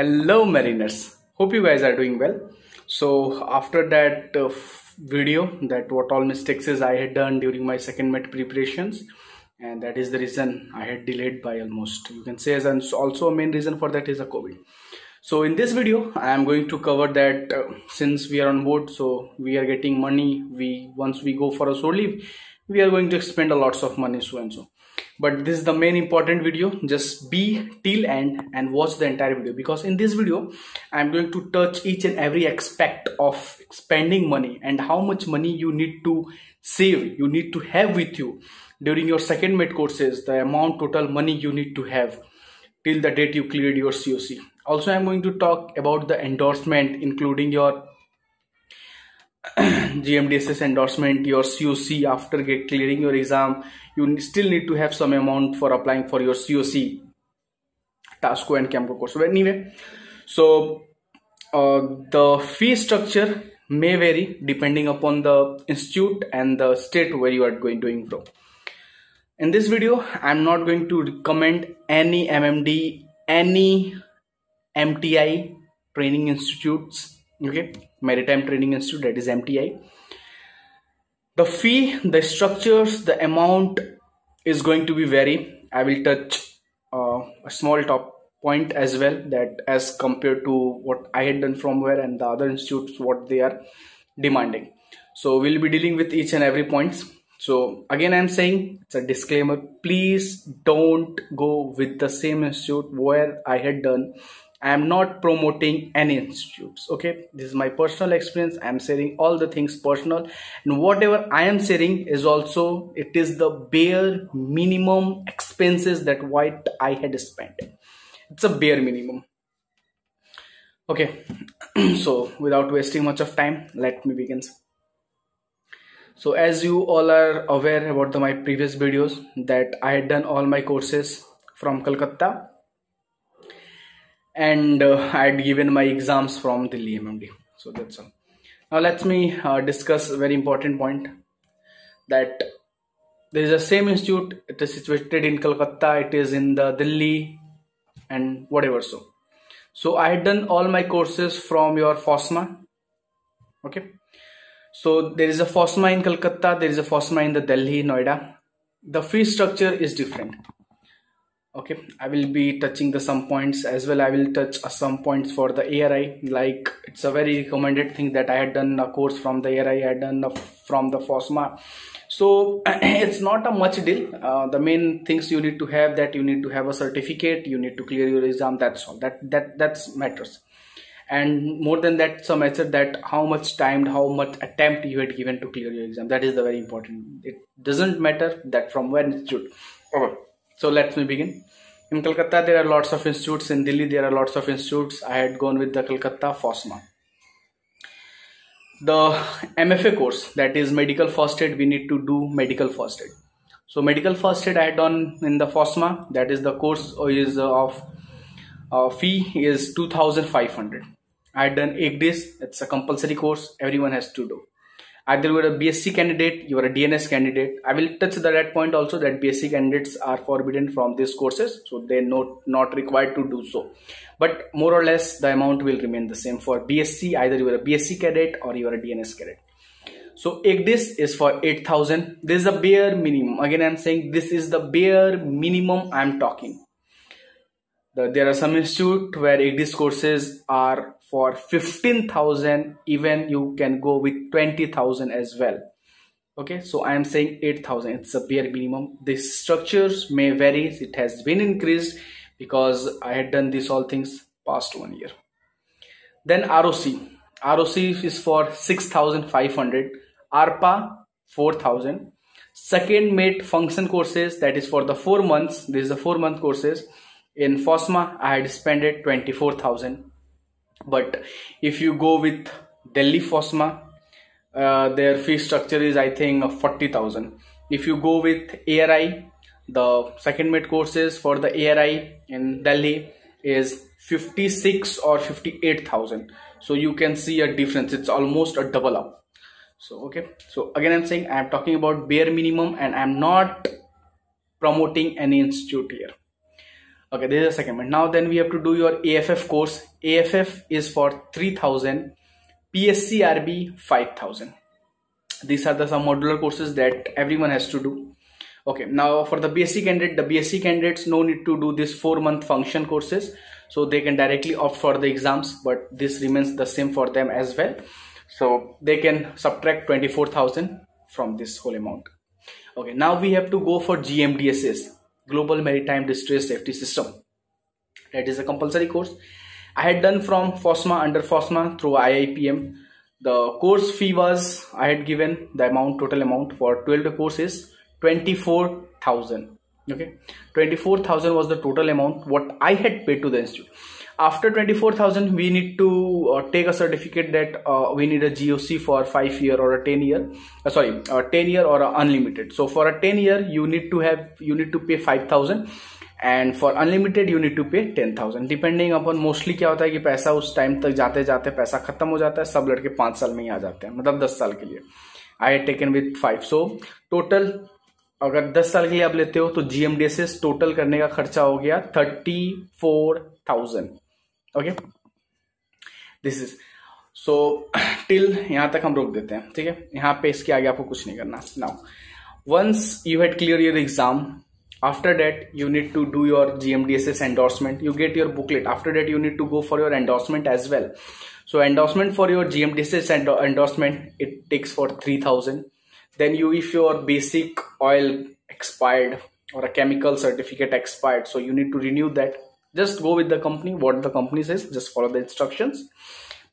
hello mariners. Hope you guys are doing well. So after that uh, video that what all mistakes is i had done during my second met preparations and that is the reason i had delayed by almost you can say as and also a main reason for that is a covid. So in this video i am going to cover that uh, since we are on board so we are getting money. We once we go for a soul leave we are going to spend a lots of money so and so but this is the main important video. Just be till end and watch the entire video. Because in this video i'm going to touch each and every aspect of spending money and how much money you need to save you need to have with you during your second med courses the amount total money you need to have till the date you cleared your coc also i'm going to talk about the endorsement including your GMDSS endorsement, your COC after get clearing your exam, you still need to have some amount for applying for your COC, TASCO and CHEMCO course. But anyway, so uh, the fee structure may vary depending upon the institute and the state where you are going doing from. In this video, I'm not going to recommend any MMD, any MTI training institutes okay. Maritime training institute that is mti the fee the structures the amount is going to be vary. I will touch uh, a small top point as well that as compared to what i had done from where and the other institutes what they are demanding. So we'll be dealing with each and every points. So again i'm saying it's a disclaimer. Please don't go with the same institute where i had done I am not promoting any institutes. Okay, this is my personal experience. I am sharing all the things personal, and whatever I am sharing is also it is the bare minimum expenses that what I had spent. It's a bare minimum. Okay, so without wasting much of time, let me begin. So as you all are aware about the, my previous videos that I had done all my courses from Calcutta and uh, I had given my exams from Delhi MMD. So that's all. Now let me uh, discuss a very important point that there is a same institute. It is situated in Calcutta. It is in the Delhi and whatever so. So I had done all my courses from your FOSMA. Okay. So there is a FOSMA in Calcutta. There is a FOSMA in the Delhi, Noida. The fee structure is different okay i will be touching the some points as well. I will touch uh, some points for the ari like it's a very recommended thing that i had done a course from the ari i had done from the fosma. So it's not a much deal. Uh, the main things you need to have that you need to have a certificate you need to clear your exam that's all. That that that's matters. And more than that some method that how much time how much attempt you had given to clear your exam. That is the very important. It doesn't matter that from when it should. Okay so let me begin. In Calcutta, there are lots of institutes. In Delhi, there are lots of institutes. I had gone with the Calcutta FOSMA. The MFA course, that is medical first aid, we need to do medical first aid. So medical first aid I had done in the FOSMA, that is the course is of uh, fee is 2500. I had done 8 days, it's a compulsory course, everyone has to do either you are a BSc candidate, you are a DNS candidate. I will touch the that point also that BSc candidates are forbidden from these courses, so they're not not required to do so. But more or less, the amount will remain the same for BSc. Either you are a BSc cadet or you are a DNS cadet. So this is for 8000. This is the bare minimum. Again, I'm saying this is the bare minimum I'm talking. The, there are some institute where ECDIS courses are for 15,000 even you can go with 20,000 as well. Okay so I am saying 8,000 it's a bare minimum. The structures may vary. It has been increased because I had done these all things past one year. Then ROC ROC is for 6,500 ARPA 4,000 second mate function courses that is for the four months. This is the four month courses. In FOSMA I had spent it 24,000 but if you go with Delhi FOSMA uh, their fee structure is I think 40,000 if you go with ARI the second mid courses for the ARI in Delhi is 56 or 58,000 so you can see a difference. It's almost a double up. So okay. So again I'm saying I'm talking about bare minimum and I'm not promoting any institute here okay this is the second one. Now then we have to do your aff course. Aff is for 3000 pscrb 5000 these are the some modular courses that everyone has to do. Okay now for the bsc candidate the bsc candidates no need to do this four month function courses. So they can directly opt for the exams but this remains the same for them as well. So they can subtract 24000 from this whole amount. Okay now we have to go for gmdss global maritime distress safety system. That is a compulsory course. I had done from fosma under fosma through iipm the course fee was i had given the amount total amount for 12 courses 24000 okay? 24000 was the total amount what i had paid to the institute after 24000 we need to uh, take a certificate that uh, we need a goc for 5 year or a 10 year uh, sorry a 10 year or unlimited. So for a 10 year you need to have you need to pay 5000 and for unlimited you need to pay ten thousand depending upon mostly क्या होता है कि पैसा उस time तक जाते जाते पैसा खत्म हो जाता है सब लड़के पाँच साल में ही आ जाते हैं मतलब दस साल के लिए। I had taken with five so total अगर 10 साल के लिए आप लेते हो तो जीएमडीएसएस टोटल करने का खर्चा हो गया thirty four thousand okay this is so till यहाँ तक हम रोक देते हैं ठीक है यहाँ पे इसके आगे आपको कुछ नहीं करना now once you had clear your exam after that you need to do your gmdss endorsement you get your booklet after that you need to go for your endorsement as well so endorsement for your gmdss endorsement it takes for 3000 then you if your basic oil expired or a chemical certificate expired so you need to renew that just go with the company what the company says just follow the instructions.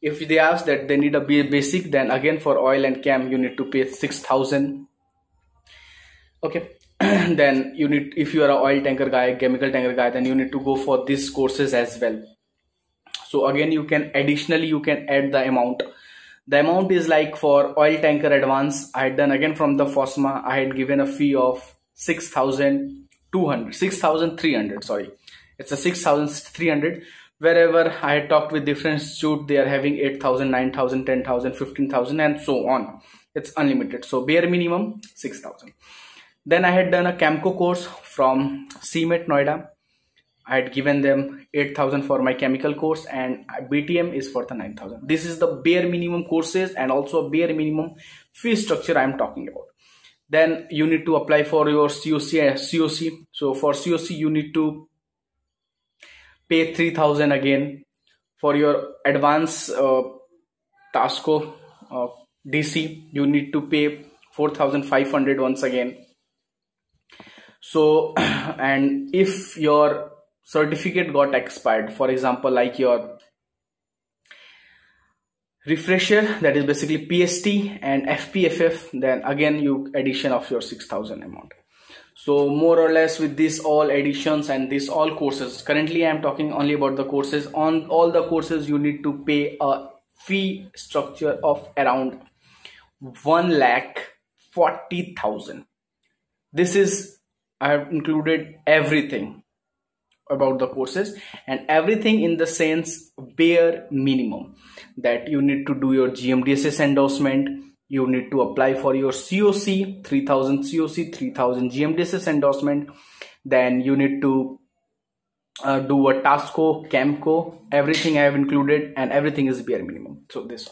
If they ask that they need a basic then again for oil and cam you need to pay 6000 okay. Then you need if you are an oil tanker guy chemical tanker guy then you need to go for these courses as well. So again you can additionally you can add the amount. The amount is like for oil tanker advance i had done again from the fosma i had given a fee of 6200 6300 sorry it's a 6300 wherever i had talked with different institute they are having 8000 9000 10000 15000 and so on it's unlimited so bare minimum 6000 then i had done a chemco course from cmet noida I had given them 8000 for my chemical course and BTM is for the 9000. This is the bare minimum courses and also bare minimum fee structure I am talking about. Then you need to apply for your COC. COC. Uh, so for COC you need to pay 3000 again. For your advance uh, TASCO uh, DC you need to pay 4500 once again. So and if your certificate got expired for example like your refresher that is basically pst and fpff then again you addition of your 6000 amount so more or less with this all additions and this all courses currently i am talking only about the courses. On all the courses you need to pay a fee structure of around 1 lakh 40000 this is i have included everything about the courses and everything in the sense bare minimum that you need to do your gmdss endorsement you need to apply for your COC 3000 COC 3000 GMDSS endorsement. Then you need to uh, do a Tasco Chemco everything I have included and everything is bare minimum. So this.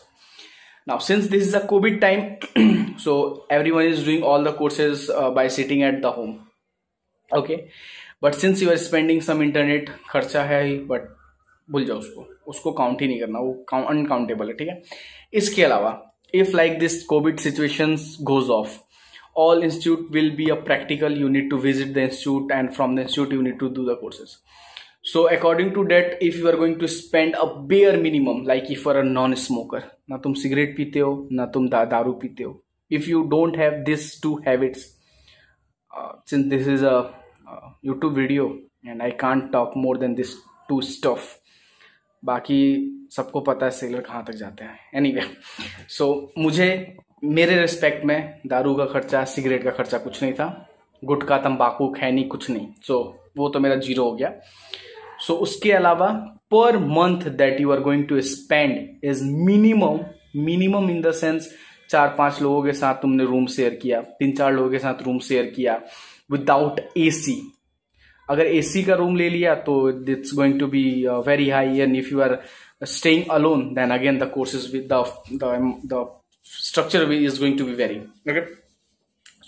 Now since this is a COVID time so everyone is doing all the courses uh, by sitting at the home. Okay? But since you are spending some internet, खर्चा है but but भूल जाओ उसको। उसको count ही नहीं करना वो uncountable ठीक है? इसके अलावा if like this covid situation goes off all institute will be a practical you need to visit the institute and from the institute you need to do the courses. So according to that if you are going to spend a bare minimum like if you are a non-smoker na tum cigarette pite ho na tum da daru pite ho if you don't have these two habits uh, since this is a uh, youtube video and i can't talk more than this two stuff बाकी सबको पता है seller कहाँ तक जाते हैं। Any way सो so, मुझे मेरे रिस्पेक्ट में दारू का खर्चा सिगरेट का खर्चा कुछ नहीं था। गुटखा तंबाकू खैनी कुछ नहीं। सो so, वो तो मेरा ज़ीरो हो गया। सो so, उसके अलावा पर month that you are going to spend is minimum minimum in the sense चार पाँच लोगों के साथ तुमने रूम शेयर किया तीन चार लोगों के साथ रूम शेयर किया without AC अगर ए सी का रूम ले लिया तो that's going to be very high and if you are staying alone then again the courses with the structure is going to be very okay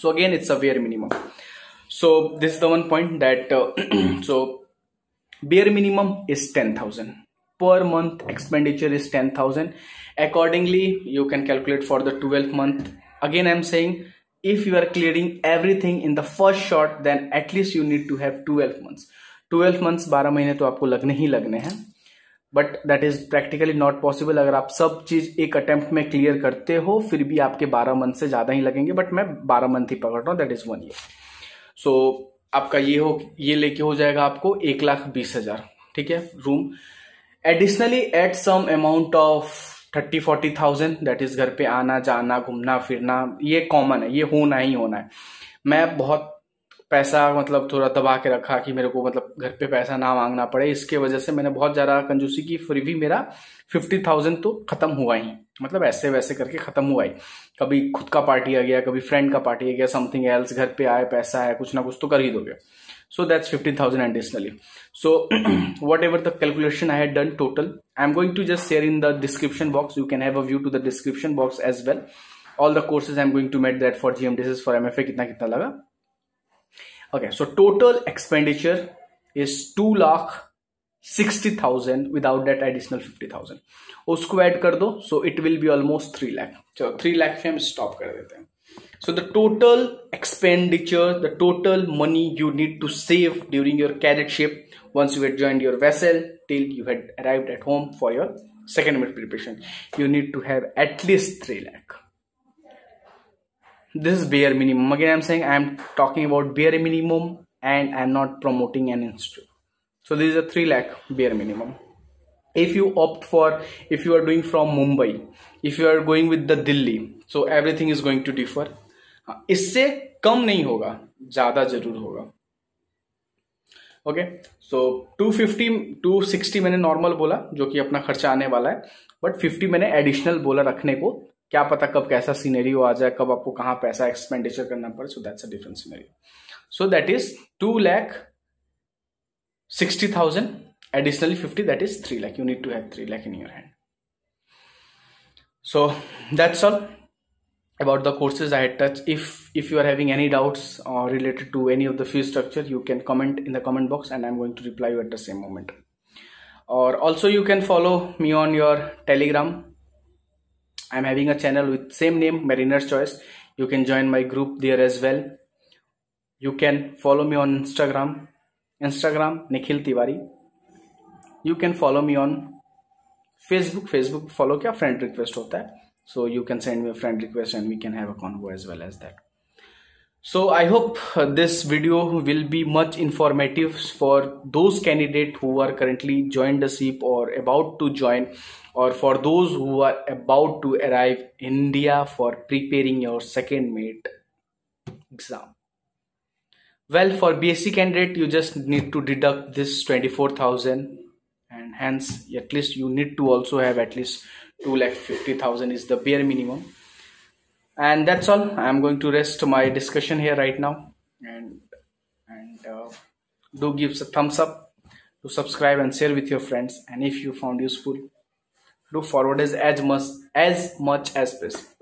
so again it's a bare minimum so this the one point that so bare minimum is ten thousand per month expenditure is ten thousand accordingly you can calculate for the twelfth month again I am saying if you are clearing everything in the first shot, then at least you need to have 12 months. 12 months 12 महीने तो आपको लगने ही लगने हैं। But that is practically not possible अगर आप सब चीज़ एक अटेम्प्ट में क्लियर करते हो, फिर भी आपके 12 मंथ से ज़्यादा ही लगेंगे। बट मैं 12 मंथ ही पकड़ रहा हूँ that is one year so आपका ये हो, ये लेके हो जाएगा आपको एक लाख बीस हज़ार, ठीक है room additionally at some amount of thirty, forty thousand that is घर पे आना, जाना, घूमना, फिरना, ये कॉमन है, ये होना ही होना है। मैं बहुत पैसा मतलब थोड़ा दबा के रखा कि मेरे को मतलब घर पे पैसा ना मांगना पड़े, इसके वजह से मैंने बहुत ज़्यादा कंजूसी की, फिर भी मेरा फिफ्टी थाउज़ेंड तो खत्म हुआ ही मतलब ऐसे वैसे करके खत्म हुआ ही। कभी खुद का पार्टी आ गया, कभी फ्रेंड का पार्टी आ गया समथिंग एल्स घर पे आए, पैसा है कुछ ना कुछ तो कर ही दोगे। so that's 15000 additionally so whatever the calculation i had done total i'm going to just share in the description box you can have a view to the description box as well all the courses i'm going to make that for gm this is for mfa kitna kitna laga okay so total expenditure is 2 lakh 60000 without that additional 50000 उसको add कर दो so it will be almost 3 lakh चलो 3 lakh पे हम stop कर देते हैं So the total expenditure the total money you need to save during your cadetship once you had joined your vessel till you had arrived at home for your second mid preparation you need to have at least 3 lakh. This is bare minimum. Again i'm saying i'm talking about bare minimum and i'm not promoting an institute. So this is a 3 lakh bare minimum. If you opt for if you are doing from mumbai if you are going with the delhi so everything is going to differ इससे कम नहीं होगा, ज़्यादा ज़रूर होगा। Okay so 250 260 मैंने normal बोला, जो कि अपना खर्चा आने वाला है बट 50 मैंने एडिशनल बोला रखने को, क्या पता कब कैसा सीनेरियो आ जाए, कब आपको कहाँ पैसा एक्सपेंडिचर करना पड़े so that's a different scenario so that is two lakh sixty thousand additionally 50 that is 3 lakh, you need to have 3 lakh in your hand. So that's all. about the courses i had touched if if you are having any doubts uh, related to any of the fee structure you can comment in the comment box and i'm going to reply you at the same moment. Or also you can follow me on your telegram. I'm having a channel with same name mariner's choice. You can join my group there as well. You can follow me on instagram. Instagram nikhil tiwari. You can follow me on facebook. Facebook follow kya friend request hota hai so you can send me a friend request and we can have a convo as well as that. So i hope uh, this video will be much informative for those candidates who are currently joined the SEEP or about to join or for those who are about to arrive india for preparing your second mate exam. Well for bsc candidate you just need to deduct this 24000 and hence at least you need to also have at least 2 lakh 50000 is the bare minimum. And that's all. I'm going to rest my discussion here right now. And and uh, do give a thumbs up to subscribe and share with your friends. And if you found useful do forward as as much as much as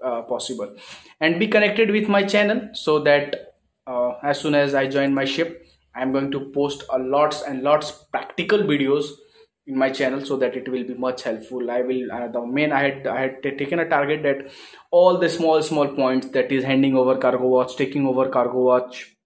uh, possible. And be connected with my channel so that uh, as soon as i join my ship i'm going to post a lots and lots practical videos in my channel so that it will be much helpful. I will uh, the main i had i had taken a target that all the small small points that is handing over cargo watch taking over cargo watch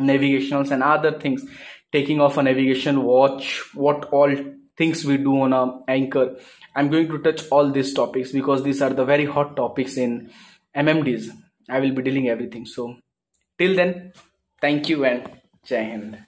navigationals and other things taking off a navigation watch what all things we do on a anchor. I'm going to touch all these topics because these are the very hot topics in mmds i will be dealing everything. So till then thank you and jai hind